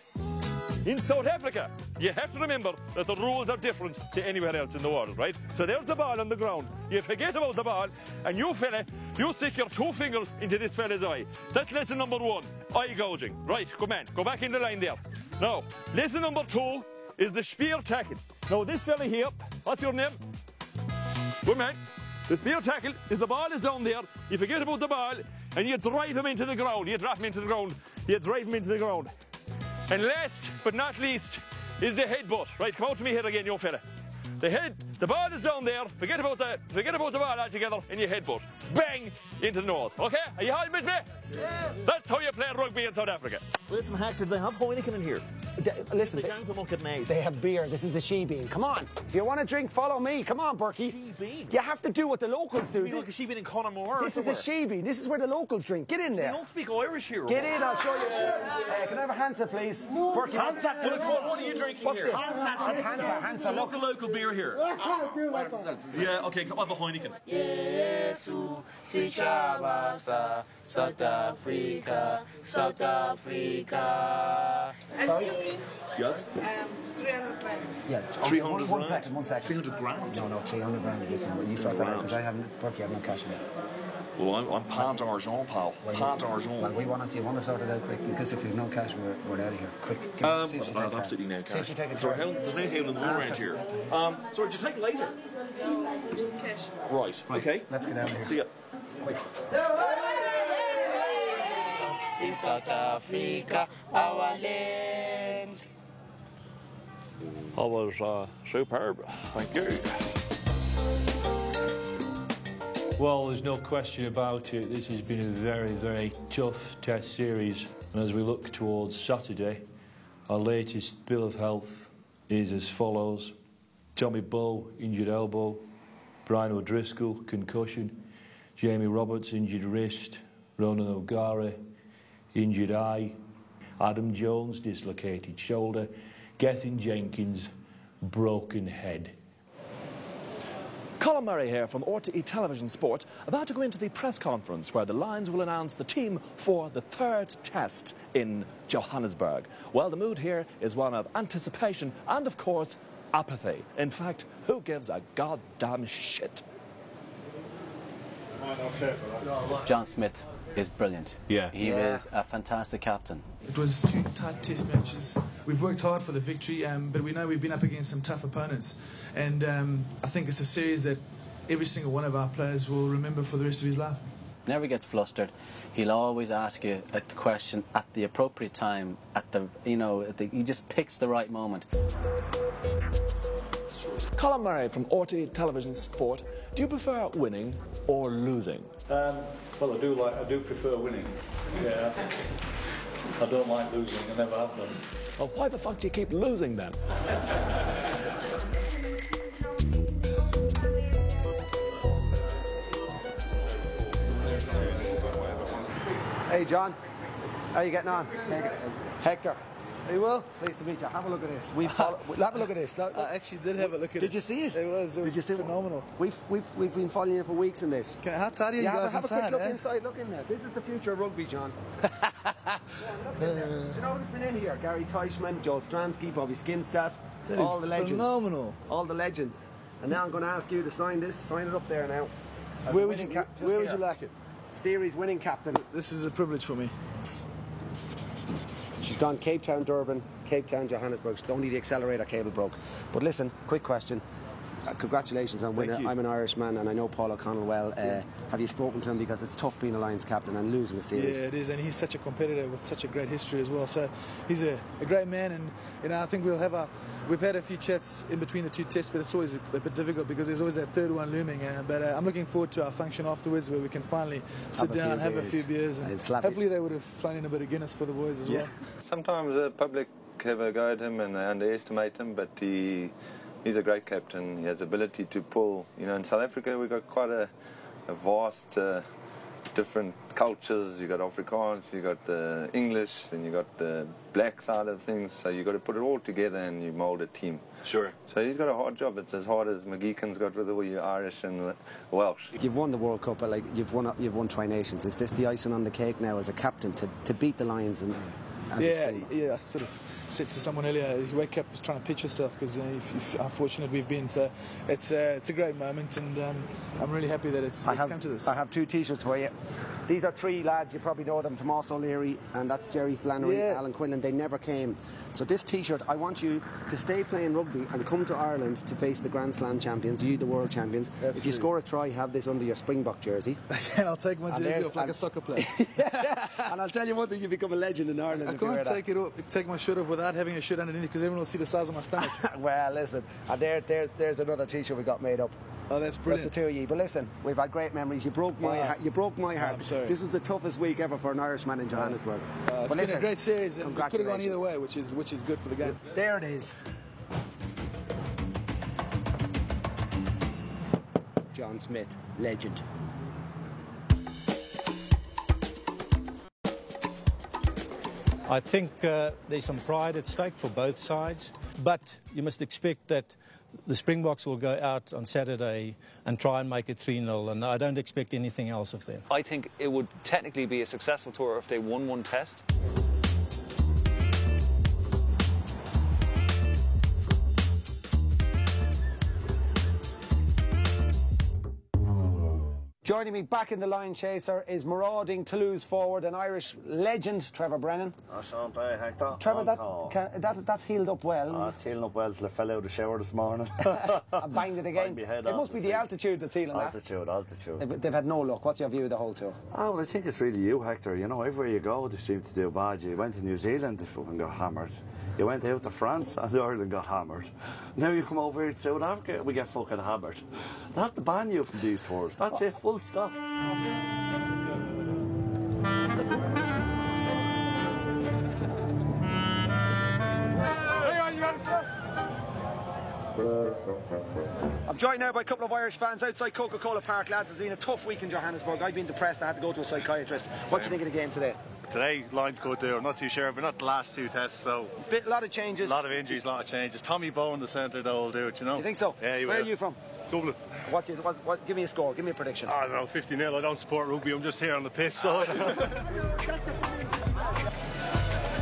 In South Africa, you have to remember that the rules are different to anywhere else in the world, right? So there's the ball on the ground. You forget about the ball, and you fella, you stick your two fingers into this fella's eye. That's lesson number one, eye gouging. Right, come on, go back in the line there. Now, lesson number two is the spear tackle. Now, this fella here, what's your name? Good man. The spear tackle is the ball is down there. You forget about the ball and you drive him into the ground. You drop him into the ground. You drive him into the ground. And last but not least is the headbutt. Right, come out to me here again, you fella. The head, the ball is down there. Forget about that. Forget about the ball altogether, and you headbutt. Bang into the nose. Okay? Are you all with me? Yeah. That's how you play rugby in South Africa. Listen, Hack, did they have Heineken in here? listen, they can't look at night. They have beer. This is a shebeen. Come on. If you want to drink, follow me. Come on, Berkey. Shebeen. You have to do what the locals do. You like a shebeen in Connemore? This is a shebeen. This is where the locals drink. Get in They there. don't speak Irish here. Get in, I'll show you. Uh, can I have a Hansa, please? Berkey. Hansa, what, what, what are you drinking What's here? this? That's Hansa, Hansa. What's the local beer here? Yeah, okay, come on, the Heineken. Yesu sichabasa South Africa South Africa Sorry? Yes? Um, it's 300 pounds. Yeah, 300 one, one grand? second, one second. 300 grand? No, no, 300 grand. Listen, you sort that out because I haven't, Berkey, I have no cash in it. Well, I'm, I'm Pant Argent, pal. Pant Argent. Well, we want to, see you want to sort it out quick because if we've no cash, we're, we're out of here. Quick. Give me- Um, see if you take that. absolutely no See cash. if you take it. Sorry, how, there's no hail in the moon around here. Um, sorry, did you take later? No, just cash. Right, okay. Let's get out of here. See ya. Quick. In South Africa, our land. That was uh, superb. Thank you. Well, there's no question about it. This has been a very, very tough test series. And as we look towards Saturday, our latest bill of health is as follows. Tommy Bowe, injured elbow. Brian O'Driscoll, concussion. Jamie Roberts, injured wrist. Ronan O'Gara, injured eye. Adam Jones, dislocated shoulder. Gethin Jenkins, broken head. Colin Murray here from RTE Television Sport, about to go into the press conference where the Lions will announce the team for the third test in Johannesburg. Well, the mood here is one of anticipation and, of course, apathy. In fact, who gives a goddamn shit? John Smit is brilliant. Yeah. He Yeah. is a fantastic captain. It was two tight test matches. We've worked hard for the victory, um, but we know we've been up against some tough opponents, and um, I think it's a series that every single one of our players will remember for the rest of his life. Never gets flustered. He'll always ask you a question at the appropriate time. At the you know, at the, he just picks the right moment. Colin Murray from RT Television Sport. Do you prefer winning or losing? Um, well, I do like. I do prefer winning. Yeah. I don't like losing. I never have done. Well, why the fuck do you keep losing then? Hey, John. How you getting on? Hector. Hey, Will. Pleased to meet you. Have a look at this. We've follow- have a look at this. Look. I actually did have a look at Did it. you see it? It was. It was Did you see phenomenal. We've, we've, we've been following you for weeks in this. Can, how tidy are you yeah, guys have a inside? quick look eh? inside. Look in there. This is the future of rugby, John. Go on, look in there. Do you know who's been in here? Gary Teichmann, Joel Stransky, Bobby Skinstad, That all the legends. phenomenal. All the legends. And now I'm going to ask you to sign this. Sign it up there now. Where would you Where would you like it? Series winning captain. This is a privilege for me. She's gone Cape Town, Durban, Cape Town, Johannesburg. Only the accelerator cable broke. But listen, quick question. Uh, congratulations on winning. I'm an Irishman and I know Paul O'Connell well. Uh, have you spoken to him because it's tough being a Lions captain and losing a series? Yeah, it is, and he's such a competitor with such a great history as well. So he's a, a great man, and you know I think we'll have a we've had a few chats in between the two tests, but it's always a, a bit difficult because there's always that third one looming. Uh, but uh, I'm looking forward to our function afterwards where we can finally sit a few down, have a few beers, and and slap it. hopefully they would have flown in a bit of Guinness for the boys as well. Sometimes the public have a go at him and they underestimate him, but he he's a great captain. He has the ability to pull. You know, in South Africa we've got quite a, a vast, uh, different cultures. You got Afrikaans, you got the English, then you got the black side of things. So you got to put it all together and you mould a team. Sure. So he's got a hard job. It's as hard as McGeechan's got with all you Irish and Welsh. You've won the World Cup, but like you've won, you've won Tri Nations. Is this the icing on the cake now as a captain to, to beat the Lions and? Yeah, yeah. I sort of said to someone earlier, you wake up trying to pitch yourself because uh, if, if, how fortunate we've been. So it's uh, it's a great moment, and um, I'm really happy that it's, I it's have, come to this. I have two T-shirts for you. These are three lads, you probably know them, Tomas O'Leary, and that's Jerry Flannery, Yeah. Alan Quinlan. They never came. So this T-shirt, I want you to stay playing rugby and come to Ireland to face the Grand Slam champions, you the world champions. If you score a try, have this under your Springbok jersey. I'll take my And jersey off like a soccer player. and I'll tell you one thing, you become a legend in Ireland. I can't that. take it off, take my shirt off without having a shirt underneath because everyone will see the size of my stomach. well, listen, and there, there, there's another T-shirt we got made up. Oh, that's That's brilliant. the two of you. But listen, we've had great memories. You broke my, Wow. heart. you broke my heart. I'm sorry. This was the toughest week ever for an Irishman in Johannesburg. Uh, it's but been listen, a great series, and it could have gone either congratulations. way, which is which is good for the game. There it is. John Smit, legend. I think uh, there's some pride at stake for both sides, but you must expect that the Springboks will go out on Saturday and try and make it 3 0, and I don't expect anything else of them. I think it would technically be a successful tour if they won one test. Joining me back in the line chaser is marauding Toulouse forward and Irish legend Trevor Brennan. Hector. Trevor, that, Oh. can, that that's healed up well. Ah, it's healing up well till I fell out of the shower this morning. I banged it again. Banged It must be the seat. altitude that's healing that. Altitude, altitude. They've, they've had no luck. What's your view of the whole tour? Oh, well, I think it's really you, Hector. You know, everywhere you go, they seem to do bad. You went to New Zealand, they fucking got hammered. You went out to France, and Ireland got hammered. Now you come over here to South Africa, we get fucking hammered. They have to ban you from these tours. That's it, full stop. I'm joined now by a couple of Irish fans outside Coca-Cola Park, lads. It's been a tough week in Johannesburg. I've been depressed. I had to go to a psychiatrist. What do you think of the game today? Today, lines go through. I'm not too sure, but not the last two tests. So, Bit, lot of changes. a lot of injuries, a lot of changes. Tommy Bowen, the centre, though, will do it. You know. You think so? Yeah, you Where will. are you from? Dublin. What, is, what, what? Give me a score. Give me a prediction. I don't know, 50 0. I don't support rugby. I'm just here on the piss. So.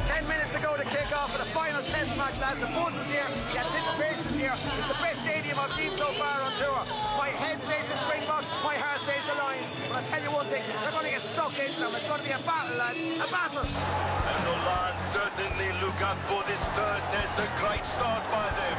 Ten minutes to go to kick off for the final test match, lads. The buzz is here. The anticipation is here. It's the best stadium I've seen so far on tour. My head says the Springbok, my heart says the Lions. But I tell you one thing, they're going to get stuck into them. It's going to be a battle, lads. A battle. And the Lions certainly look up for this third test. A great start by them.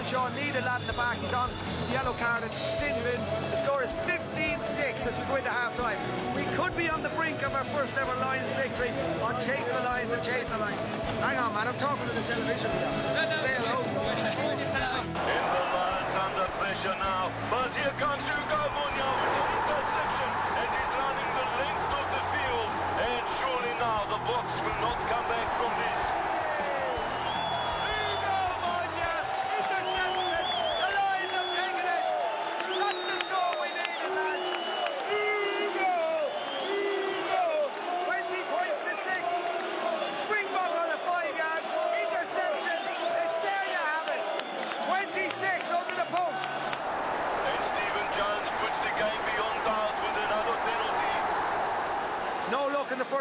Simon Shaw needed lad in the back. He's on yellow card Sin bin. The score is 15-6 as we go into half-time. We could be on the brink of our first ever Lions victory on Chase the Lions and Chase the Lions. Hang on, man. I'm talking to the television. Say hello. And the Lions under pressure now. But here comes Ugo Monye with an interception. And he's running the length of the field. And surely now the Boks will not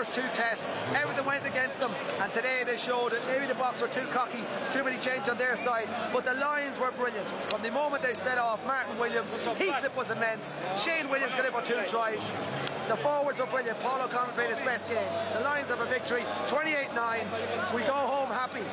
first two tests. Everything went against them. And today they showed that maybe the Boks were too cocky, too many changes on their side. But the Lions were brilliant. From the moment they set off, Martyn Williams, his slip was immense. Shane Williams got in for two tries. The forwards were brilliant. Paul O'Connell played his best game. The Lions have a victory, 28-9. We go home happy.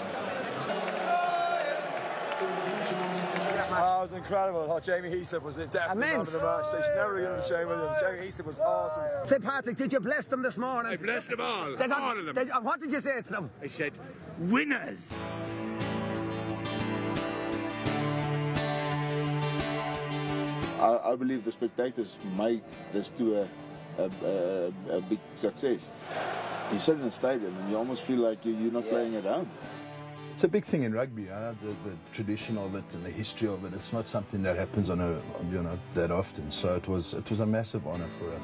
Oh, it was incredible. Oh, Jamie Heaslip was it definitely man of Immense. the match. They should never give it to Shane Williams. Jamie Heaslip was awesome. St. Patrick, did you bless them this morning? I blessed them all, They got- all of them. they- uh, what did you say to them? I said, winners. I, I believe the spectators make this to a, a, a, a big success. You sit in a stadium and you almost feel like you, you're not playing at home. It's a big thing in rugby, uh, the, the tradition of it and the history of it. It's not something that happens on a, you know, that often. So it was, it was a massive honour for us.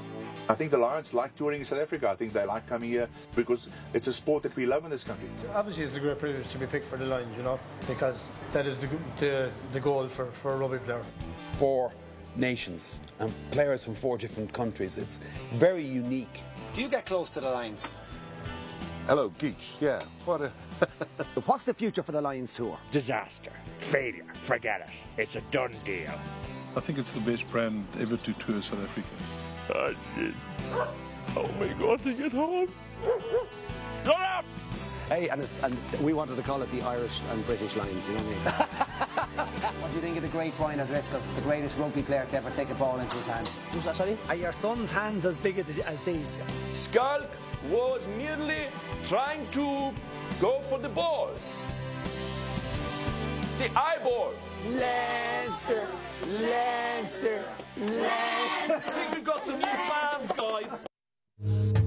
I think the Lions like touring in South Africa. I think they like coming here because it's a sport that we love in this country. Obviously, it's a great privilege to be picked for the Lions, you know, because that is the the, the goal for, for a rugby player. four nations and players from four different countries. It's very unique. Do you get close to the Lions? Hello, Geach. Yeah, what a. What's the future for the Lions tour? Disaster. Failure. Forget it. It's a done deal. I think it's the best brand ever to tour South Africa. Oh, jeez. Oh, my God, to get home. Shut up! Hey, and, and we wanted to call it the Irish and British Lions, you know what I mean? what do you think of the great Brian O'Driscoll, the greatest rugby player to ever take a ball into his hand? Who's that, sorry? Are your son's hands as big as, as these? Schalk was merely trying to Go for the ball. The eyeball. Leinster, Leinster, Leinster. I think we've got some new fans, guys.